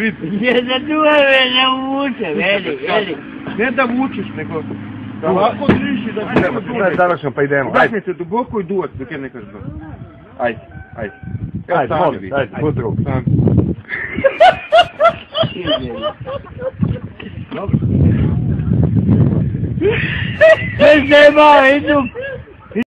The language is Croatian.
biti. Je za duhove ne vuče, veli, veli. Ne da vučiš, nego da ovako držiš i da ti idemo duhove. Završimo pa idemo. Udahni se duboko i duhac dok je ne kažeš dobro. Ajde, ajde. Ajde, molim, ajde, pozdrav. Sam. Dobro. Sve se malo idu